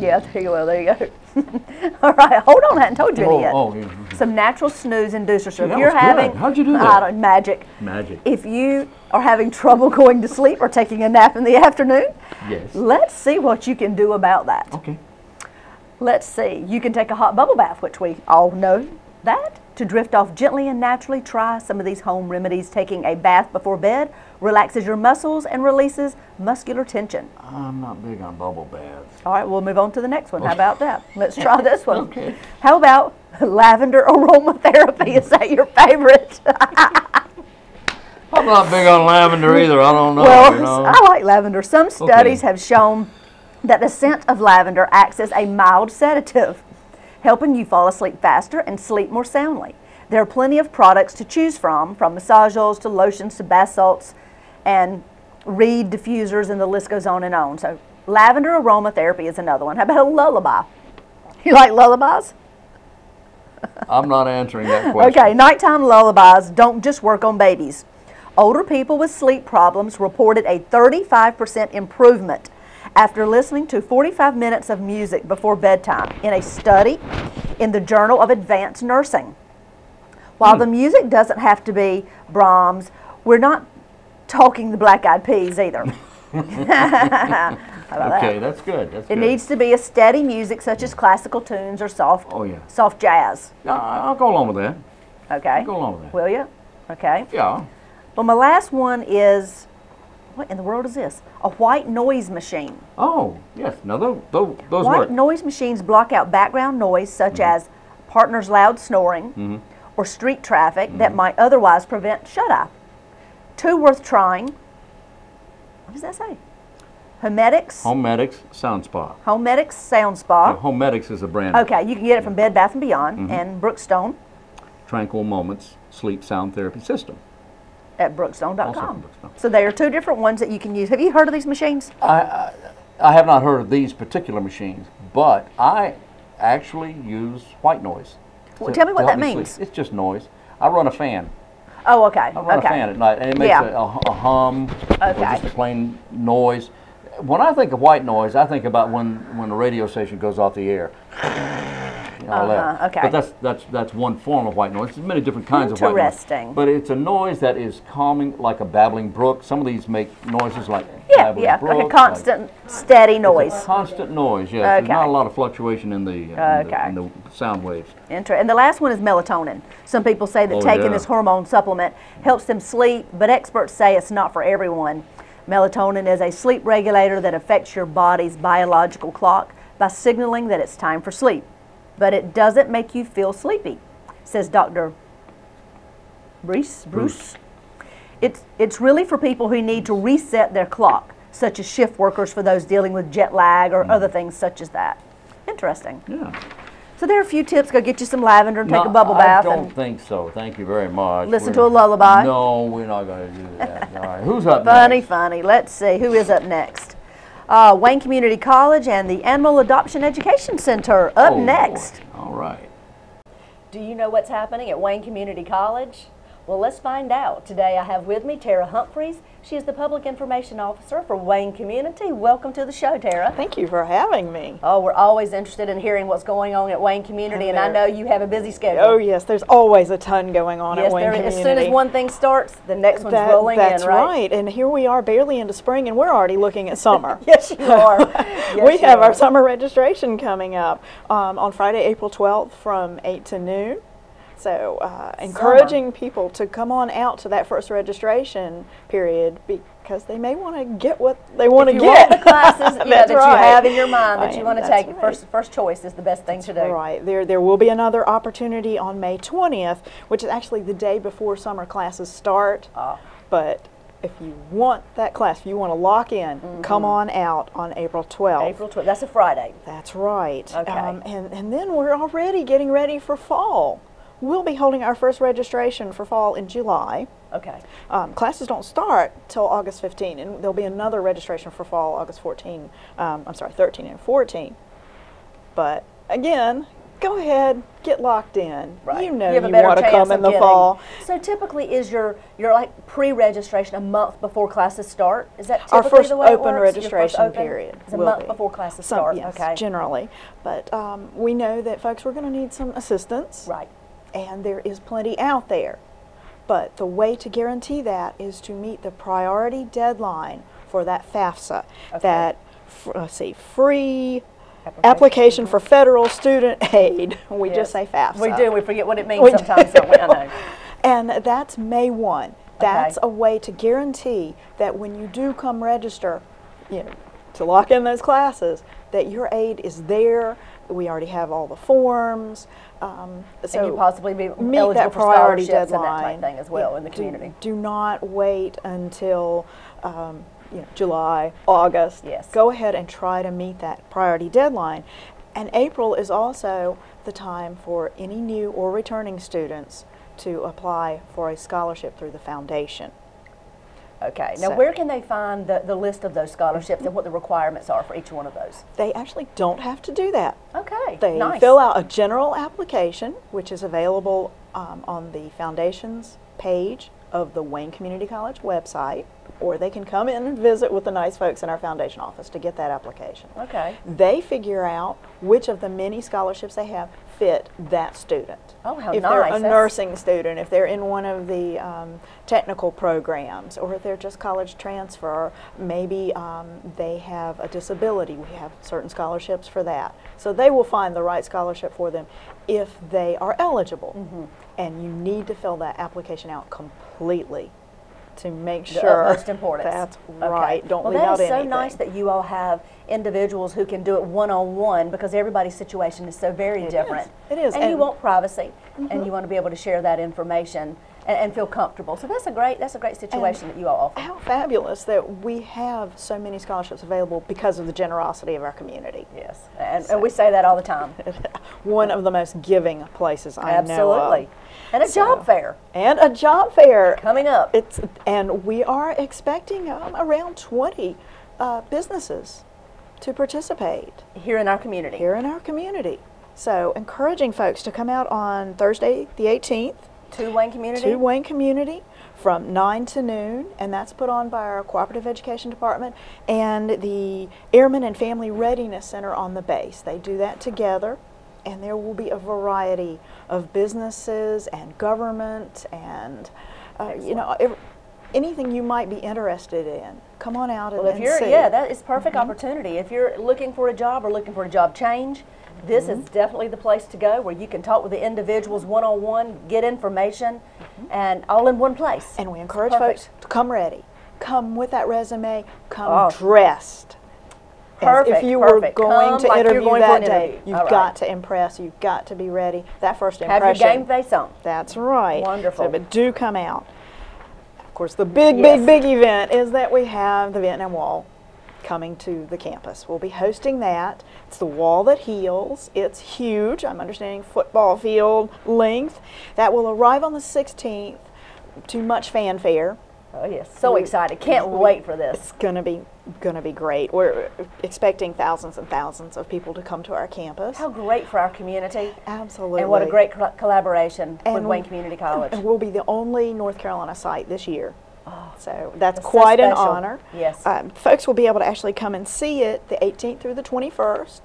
yeah, there you go. There you go. All right, hold on. I hadn't told you any Oh, yet. oh, yeah. Some natural snooze inducers. So if you're was good. having, How'd you do that? magic. magic. If you are having trouble going to sleep or taking a nap in the afternoon, Yes. let's see what you can do about that. Okay. Let's see. You can take a hot bubble bath, which we all know that. To drift off gently and naturally, try some of these home remedies. Taking a bath before bed relaxes your muscles and releases muscular tension. I'm not big on bubble baths. All right, we'll move on to the next one. How about that? Let's try this one. Okay. How about lavender aromatherapy? Is that your favorite? I'm not big on lavender either. I don't know. Well, you know. I like lavender. Some studies Okay. have shown that the scent of lavender acts as a mild sedative, helping you fall asleep faster and sleep more soundly. There are plenty of products to choose from, from massage oils to lotions to bath salts and reed diffusers, and the list goes on and on. So, lavender aromatherapy is another one. How about a lullaby? You like lullabies? I'm not answering that question. Okay, nighttime lullabies don't just work on babies. Older people with sleep problems reported a 35% improvement after listening to 45 minutes of music before bedtime in a study in the Journal of Advanced Nursing. While hmm. the music doesn't have to be Brahms, we're not talking the Black Eyed Peas either. Okay, that? that's good. That's It good. needs to be a steady music such as classical tunes or soft, Oh yeah. soft jazz. I'll go along with that. Okay. Go along with that. Will you? Okay. Yeah. Well, my last one is what in the world is this? A white noise machine. Oh yes. Now those those, those White work. noise machines block out background noise such Mm-hmm. as partner's loud snoring or street traffic that Mm-hmm. might otherwise prevent shut eye. Two worth trying. What does that say? Homedics. Homedics Sound Spa. Homedics Sound Spa. Now, Homedics is a brand. Okay, you can get it from Bed Bath and Beyond Mm-hmm. and Brookstone Tranquil Moments Sleep Sound Therapy System. At brookstone.com. Brookstone. So there are two different ones that you can use. Have you heard of these machines? I I have not heard of these particular machines, but I actually use white noise. Well, to- tell me what that sleep. means. It's just noise. I run a fan. Oh, okay. I run okay. a fan at night, and it makes Yeah. a, a, hum or just a plain noise. When I think of white noise, I think about when, when a radio station goes off the air. Know, all. Uh-huh, okay. But that's that's that's one form of white noise. There's many different kinds of white noise. Interesting. But it's a noise that is calming, like a babbling brook. Some of these make noises like Yeah, babbling yeah, brook, like a constant, steady It's noise. a constant noise. Yes, there's not a lot of fluctuation in the, uh, in, the Okay. in the sound waves. Inter- and the last one is melatonin. Some people say that Oh, taking yeah. this hormone supplement helps them sleep, but experts say it's not for everyone. Melatonin is a sleep regulator that affects your body's biological clock by signaling that it's time for sleep. But it doesn't make you feel sleepy, says Dr. Bruce. Bruce. It's, it's really for people who need to reset their clock, such as shift workers for those dealing with jet lag or mm. other things such as that. Interesting. Yeah. So there are a few tips. Go get you some lavender and take a bubble bath. I don't think so. Thank you very much. Listen We're- to a lullaby. No, we're not going to do that. All right. Who's up funny, next? funny. Let's see who is up next. Uh, Wayne Community College and the Animal Adoption Education Center up Oh, next. boy. All right. Do you know what's happening at Wayne Community College? Well, let's find out. Today I have with me Tara Humphries. She is the Public Information Officer for Wayne Community. Welcome to the show, Tara. Thank you for having me. Oh, we're always interested in hearing what's going on at Wayne Community, and I know you have a busy schedule. Oh yes, there's always a ton going on yes, at Wayne there, Community. as soon as one thing starts, the next one's That- rolling that's in, right? right. And here we are, barely into spring, and we're already looking at summer. Yes, you are. Yes, we you have are. our summer registration coming up um, on Friday, April 12th from 8 to noon. So, uh, encouraging people to come on out to that first registration period because they may want to get what they want to get. want the classes you know, That's that you have in your mind that you want to take, right. first, first choice is the best thing to do. Right. There, there will be another opportunity on May 20th, which is actually the day before summer classes start. Ah. But if you want that class, if you want to lock in, come on out on April 12th. Mm-hmm. April 12th, that's a Friday. That's right. Okay. and, and then we're already getting ready for fall. We'll be holding our first registration for fall in July. Okay. Um, classes don't start till August 15, and there'll be another registration for fall August 14. Um, I'm sorry, 13 and 14. But again, go ahead, get locked in. Right. You know have a you want to come in the getting- fall. So typically, is your your like pre-registration a month before classes start? Is that Our first the way it open works? Your first registration open? period It's a month be. before classes Some- start. yes, okay. generally. But um, we know that folks we're going to need some assistance. right. And there is plenty out there. But the way to guarantee that is to meet the priority deadline for that FAFSA. Okay. That, let's see, free application for federal student aid. We Yes. just say FAFSA. We do. We forget what it means We sometimes, don't we? I know. And that's May 1. That's a way to guarantee that when you do come register, you know, to lock in those classes, that your aid is there. We already have all the forms. Um, so and you possibly be meet eligible that priority deadline that type thing as well in the Do- community. Do, not wait until um, you know, July, August. Yes. Go ahead and try to meet that priority deadline. And April is also the time for any new or returning students to apply for a scholarship through the foundation. Okay. Now, So- where can they find the, the list of those scholarships and what the requirements are for each one of those? They actually don't have to do that. Okay. They nice. fill out a general application, which is available um, on the foundation's page of the Wayne Community College website, or they can come in and visit with the nice folks in our foundation office to get that application. Okay. They figure out which of the many scholarships they have fit that student. Oh, how if they're nice. a That's- nursing student, if they're in one of the um, technical programs, or if they're just college transfer, maybe um, they have a disability. We have certain scholarships for that. So they will find the right scholarship for them if they are eligible. Mm-hmm. And you need to fill that application out completely to make The sure utmost importance. that's Okay. right. Don't well, leave that out is so anything. nice that you all have individuals who can do it one on one because everybody's situation is so very It is. different. It is. And, you want privacy, and mm-hmm. you want to be able to share that information and, and feel comfortable. So that's a great that's a great situation that you all offer. How fabulous that we have so many scholarships available because of the generosity of our community. Yes, and, and we say that all the time. One of the most giving places I know Absolutely. And a job fair And a job fair. coming up. It's and we are expecting um, around 20 uh, businesses to participate here in our community. here in our community. So encouraging folks to come out on Thursday the 18th to Wayne Community. to Wayne Community from 9 to noon, and that's put on by our Cooperative Education Department and the Airmen and Family Readiness Center on the base. They do that together, and there will be a variety of businesses and government and, uh, you know, ev- anything you might be interested in. Come on out and, Well, if and you're, see. yeah, that is perfect mm-hmm. opportunity. If you're looking for a job or looking for a job change, this is mm-hmm. definitely the place to go where you can talk with the individuals one on one, get information, mm-hmm. and all in one place. and we encourage folks to come ready. Come with that resume. Come Oh. dressed. Perfect, if you were going Come to like interview going that day, interview. you've All right. got to impress. You've got to be ready. That first impression. Have your game face on. That's right. Wonderful. So, but do come out. Of course, the big, Yes. big, big event is that we have the Vietnam Wall coming to the campus. We'll be hosting that. It's the wall that heals. It's huge. I'm understanding football field length. That will arrive on the 16th to much fanfare. Oh yes, so We- excited! Can't wait for this. It's going to be going to be great. We're expecting thousands and thousands of people to come to our campus. How great for our community. Absolutely. And what a great col- collaboration with Wayne Community College. And we'll be the only North Carolina site this year. Oh, so that's, that's so quite an honor. Yes. Um, folks will be able to actually come and see it the 18th through the 21st.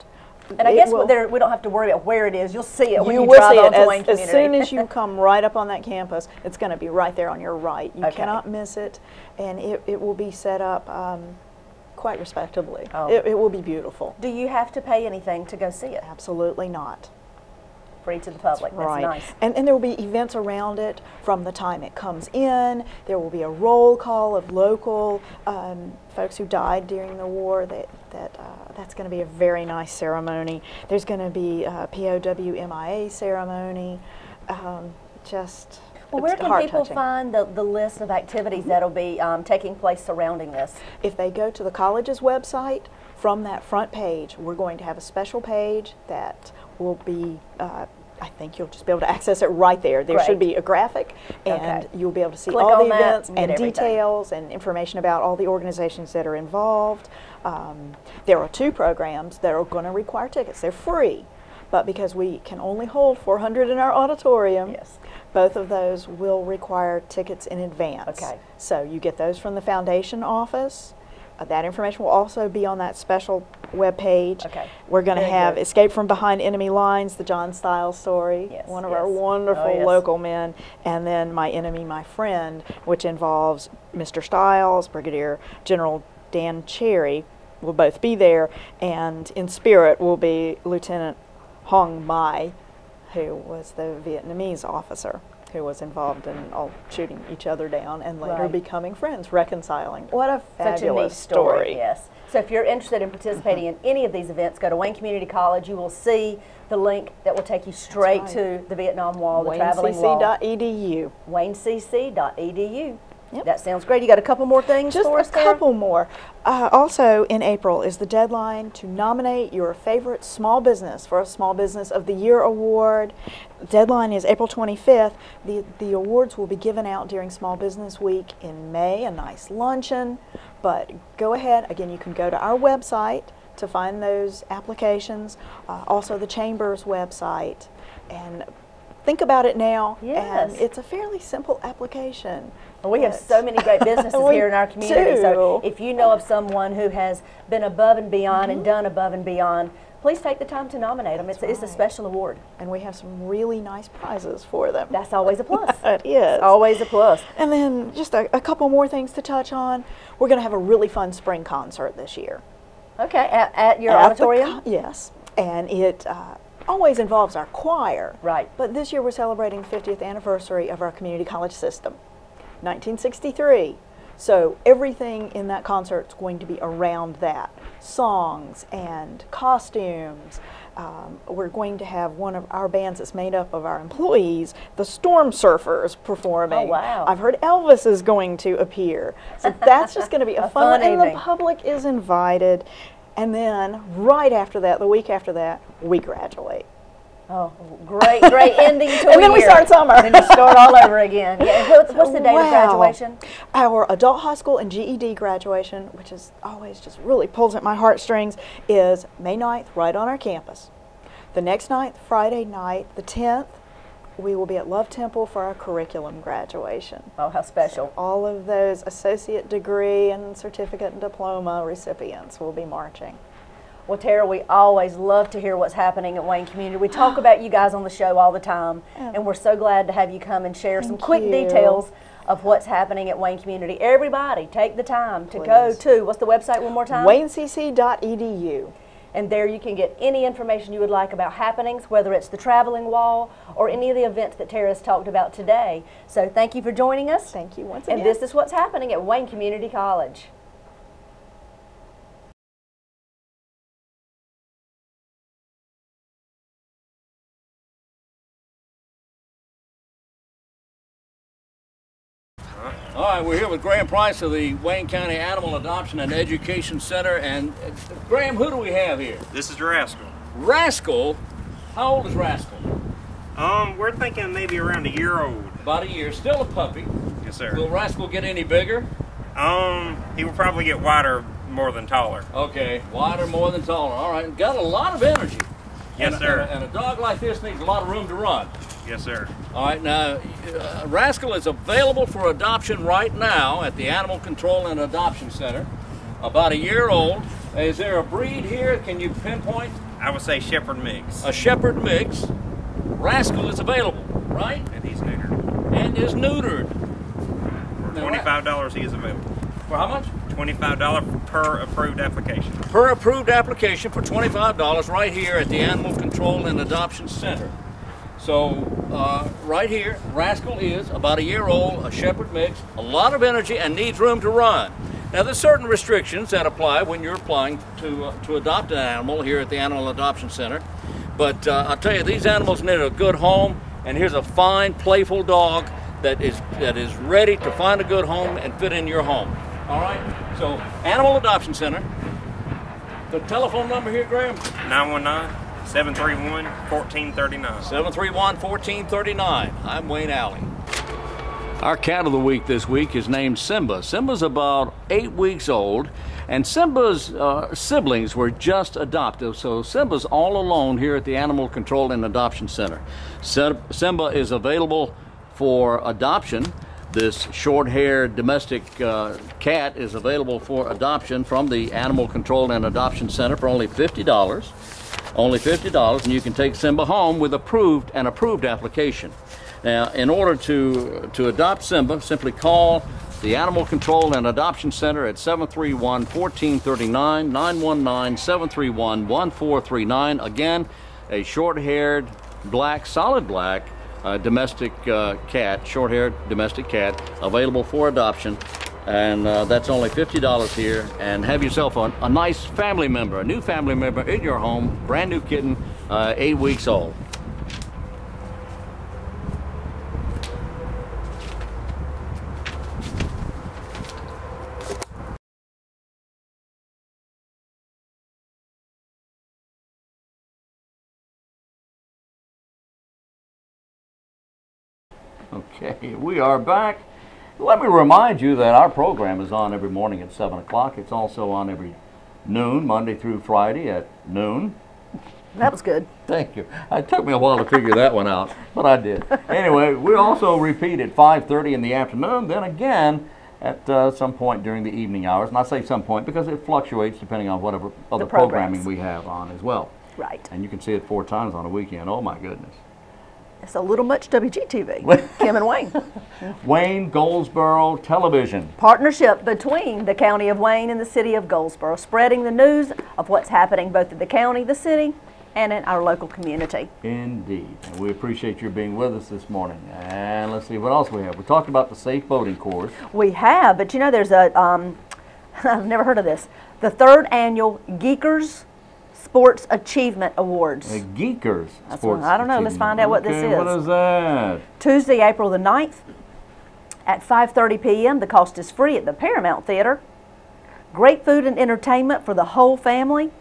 And I guess there, we don't have to worry about where it is. You'll see it when you, you will drive see it onto Wayne as, as soon as you come right up on that campus. It's going to be right there on your right. You Okay. cannot miss it, and it, it will be set up um, quite respectably. Oh. It, it will be beautiful. Do you have to pay anything to go see it? Absolutely not. Free to the public. That's right. nice. And, and there will be events around it from the time it comes in. There will be a roll call of local um, folks who died during the war. That, that, uh, that's going to be a very nice ceremony. There's going to be a POW MIA ceremony. Um, just Well, where can people find the, the list of activities that'll be um, taking place surrounding this? If they go to the college's website, from that front page, we're going to have a special page that will be, uh, I think you'll just be able to access it right there. There should be a graphic, and Okay. you'll be able to see Click all the events and and details and information about all the organizations that are involved. Um, there are two programs that are going to require tickets. They're free, but because we can only hold 400 in our auditorium, Yes. both of those will require tickets in advance. Okay. So you get those from the foundation office. Uh, that information will also be on that special web page. Okay. We're going to have good. Escape from Behind Enemy Lines, the John Stiles story, Yes, one of our wonderful Oh, yes. local men, and then My Enemy, My Friend, which involves Mr. Stiles, Brigadier General Dan Cherry will both be there, and in spirit will be Lieutenant Hong Mai, who was the Vietnamese officer who was involved in all shooting each other down and later Right. becoming friends, reconciling. What a such a neat Fabulous story. story. Yes. So if you're interested in participating in any of these events, go to Wayne Community College. You will see the link that will take you straight right. to the Vietnam Wall, the traveling wall. WayneCC.edu. WayneCC.edu. Yep. That sounds great. You got a couple more things Just for a there? couple more. Uh, also, in April is the deadline to nominate your favorite small business for a Small Business of the Year award. Deadline is April 25th. The, the awards will be given out during Small Business Week in May, a nice luncheon. But go ahead, again, you can go to our website to find those applications, uh, also the Chamber's website. And think about it now. Yes. And it's a fairly simple application. Well, we have so many great businesses here in our community. So if you know of someone who has been above and beyond Mm-hmm. and done above and beyond, please take the time to nominate them. It's, it's a special award. and we have some really nice prizes for them. That's always a plus. it is. always a plus. And then just a, a couple more things to touch on. We're going to have a really fun spring concert this year. Okay, at, at your At auditorium? yes, and it uh, always involves our choir. Right. But this year we're celebrating the 50th anniversary of our community college system, 1963. So everything in that concert is going to be around that, songs and costumes. Um, we're going to have one of our bands that's made up of our employees, the Storm Surfers, performing. Oh, wow. I've heard Elvis is going to appear. So that's just going to be a, A fun, fun one, and the public is invited. And then right after that, the week after that, we graduate. Oh, great, great ending to a And then we start summer. And then you start all over again. Yeah. What's, what's the date of graduation? Our adult high school and GED graduation, which is always just really pulls at my heartstrings, is May 9th, right on our campus. The next night, Friday night, the 10th, we will be at Love Temple for our curriculum graduation. Oh, how special. All of those associate degree and certificate and diploma recipients will be marching. Well, Tara, we always love to hear what's happening at Wayne Community. We talk about you guys on the show all the time, and we're so glad to have you come and share some quick you. details of what's happening at Wayne Community. Everybody, take the time to go to, what's the website one more time? WayneCC.edu. And there you can get any information you would like about happenings, whether it's the traveling wall or any of the events that Tara has talked about today. So thank you for joining us. Thank you once again. And this is what's happening at Wayne Community College. Right, we're here with Graham Price of the Wayne County Animal Adoption and Education Center. And uh, Graham, who do we have here? This is Rascal. Rascal. How old is Rascal? Um, we're thinking maybe around a year old. About a year. Still a puppy. Yes, sir. Will Rascal get any bigger? Um, he will probably get wider more than taller. Okay, wider, more than taller. All right, got a lot of energy. Yes, and, sir. And a, and a dog like this needs a lot of room to run. Yes, sir. All right, now, uh, Rascal is available for adoption right now at the Animal Control and Adoption Center. About a year old. Is there a breed here? Can you pinpoint I would say shepherd mix. a shepherd mix? Rascal is available, right? and he's neutered. And is neutered. For twenty-five dollars, he is available. For how much? Twenty-five dollar per approved application. Per approved application for $25 right here at the Animal Control and Adoption Center. So, uh, right here, Rascal is about a year old, a shepherd mix, a lot of energy, and needs room to run. Now, there's certain restrictions that apply when you're applying to, uh, to adopt an animal here at the Animal Adoption Center. But uh, I'll tell you, these animals need a good home, and here's a fine, playful dog that is, that is ready to find a good home and fit in your home. All right? So, Animal Adoption Center. The telephone number here, Graham? 919-731-1439. 731 1439. I'm Wayne Alley. Our cat of the week this week is named Simba. Simba's about eight weeks old, and Simba's uh, siblings were just adopted, so Simba's all alone here at the Animal Control and Adoption Center. Simba is available for adoption. This short haired domestic uh, cat is available for adoption from the Animal Control and Adoption Center for only $50 only $50, and you can take Simba home with approved an approved application. Now, in order to to adopt Simba, simply call the Animal Control and Adoption Center at 731-1439, 919-731-1439. Again, a short-haired, black, solid black uh, domestic uh, cat, short-haired domestic cat, available for adoption and uh, that's only $50 here. And have yourself a, a nice family member a new family member in your home brand new kitten uh, eight weeks old. Okay we are back let me remind you that our program is on every morning at 7 o'clock it's also on every noon monday through friday at noon That was good. Thank you. It took me a while to figure that one out, but I did. Anyway, we also repeat at 5:30 in the afternoon, then again at uh, some point during the evening hours. And I say some point because it fluctuates depending on whatever other programming we have on as well. Right. And you can see it four times on a weekend. Oh my goodness. It's a little much WGTV. Kim and Wayne. Wayne Goldsboro Television. Partnership between the County of Wayne and the City of Goldsboro, spreading the news of what's happening both in the county, the city, and in our local community. Indeed. And we appreciate your being with us this morning. And let's see what else we have. We talked about the safe boating course. We have, but you know, there's a, um, I've never heard of this, the third annual Geekers Sports Achievement Awards. The Geekers That's Sports what- I don't know. Let's find out what this Okay, What is. is that? Tuesday, April the 9th at 5:30 p.m. The cost is free at the Paramount Theater. Great food and entertainment for the whole family.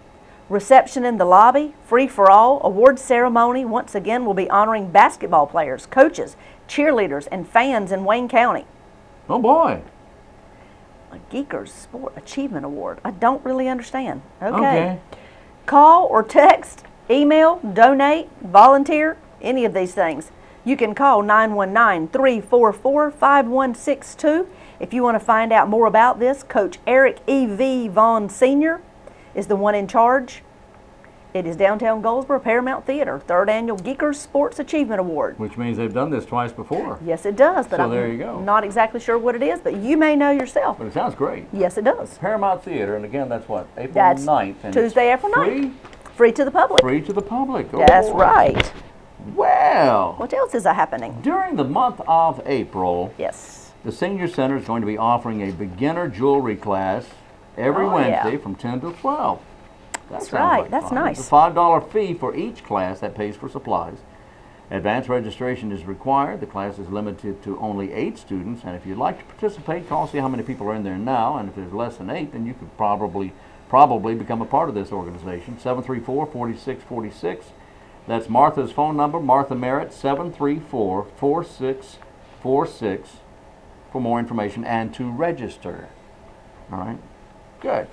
Reception in the lobby, free for all. Award ceremony once again will be honoring basketball players, coaches, cheerleaders, and fans in Wayne County. Oh boy. A Geekers Sport Achievement Award. I don't really understand. Okay. Okay. Call or text, email, donate, volunteer, any of these things. You can call 919 344 5162. If you want to find out more about this, Coach Eric E.V. Vaughn Sr. is the one in charge. It is downtown Goldsboro Paramount Theater, third annual Geekers Sports Achievement Award. Which means they've done this twice before. Yes, it does, but So I'm there you go. not exactly sure what it is, but you may know yourself. But it sounds great. Yes, it does. Paramount Theater, and again, that's what? April That's 9th. And Tuesday, April 9th. Free? Free to the public. Free to the public. Oh, That's boy. right. Well, What else is happening? during the month of April, Yes. the Senior Center is going to be offering a beginner jewelry class every Oh, yeah. Wednesday from 10 to 12. That That's right. like That's fun. nice. It's a $5 fee for each class that pays for supplies. Advanced registration is required. The class is limited to only eight students, and if you'd like to participate, call see how many people are in there now. And if there's less than eight, then you could probably probably become a part of this organization. 734-4646. That's Martha's phone number. Martha Merritt 734-4646 for more information and to register. All right. Good.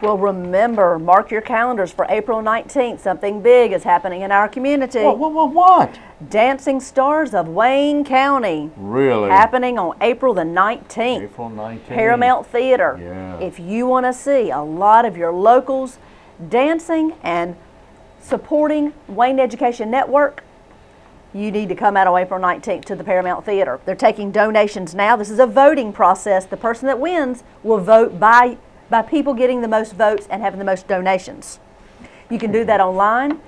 Well, remember, mark your calendars for April 19th. Something big is happening in our community. What, what, what, what? Dancing Stars of Wayne County. Really? Happening on April the 19th. April 19th. Paramount Theater. Yeah. If you want to see a lot of your locals dancing and supporting Wayne Education Network, you need to come out on April 19th to the Paramount Theater. They're taking donations now. This is a voting process. The person that wins will vote by, by people getting the most votes and having the most donations. You can do that online,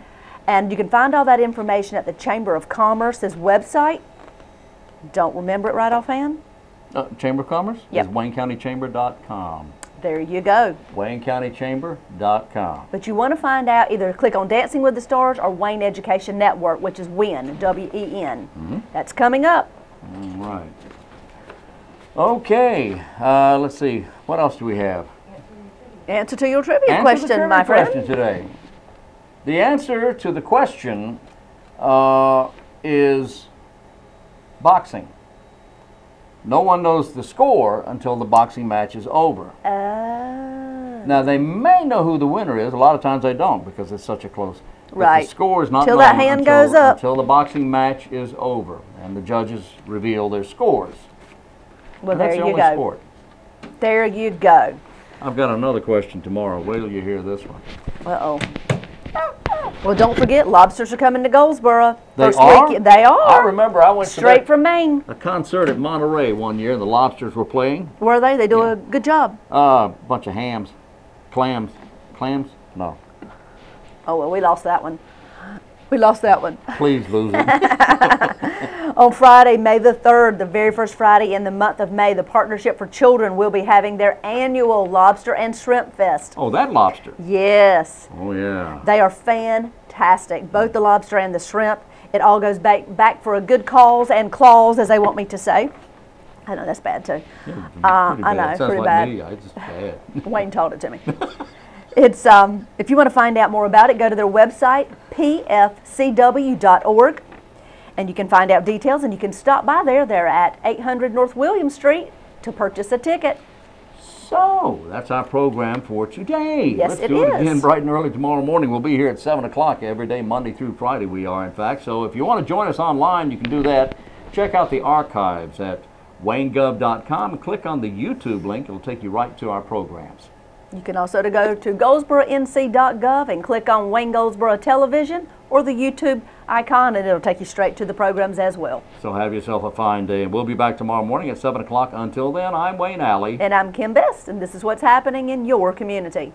and you can find all that information at the Chamber of Commerce's website. Don't remember it right offhand? Uh, Chamber of Commerce? Yep. Is WayneCountyChamber.com. There you go. WayneCountyChamber.com. But you want to find out either click on Dancing with the Stars or Wayne Education Network, which is WEN, W E N. That's coming up. All right. Okay. Uh, let's see. What else do we have? Answer to your trivia Answer question, the trivia my friend. question today. The answer to the question uh, is boxing. No one knows the score until the boxing match is over. Uh, Now they may know who the winner is. A lot of times they don't because it's such a close. but Right. The score is not known that hand until, goes up. until the boxing match is over and the judges reveal their scores. well, there that's the you only go. sport. There you go. I've got another question tomorrow. Wait till you hear this one. Uh oh. Well, don't forget, lobsters are coming to Goldsboro. They First are? Week, they are. I remember I went Straight that- from Maine. a concert at Monterey one year, and the lobsters were playing. Were they? They do a good job. A uh, bunch of hams, clams, clams. No, Oh well, we lost that one. We lost that one. please lose it. On Friday, May the 3rd, the very first Friday in the month of May, the Partnership for Children will be having their annual Lobster and Shrimp Fest. oh, that lobster. Yes, Oh yeah. they are fantastic, both the lobster and the shrimp. It all goes back, back for a good cause and claws, as they want me to say. I know that's bad too. Uh, I know, pretty like bad. me. I just bad. Wayne told it to me. It's um, if you want to find out more about it, go to their website pfcw.org, and you can find out details. And you can stop by there. They're at 800 North William Street to purchase a ticket. So that's our program for today. Yes, Let's it do it is. again bright and early tomorrow morning. We'll be here at seven o'clock every day, Monday through Friday. We are, in fact. So if you want to join us online, you can do that. Check out the archives at waynegov.com and click on the YouTube link. It'll take you right to our programs. You can also to go to goldsboronc.gov and click on Wayne Goldsboro Television or the YouTube icon, and it'll take you straight to the programs as well. So have yourself a fine day, and we'll be back tomorrow morning at 7 o'clock. Until then, I'm Wayne Alley. And I'm Kim Best, and this is what's happening in your community.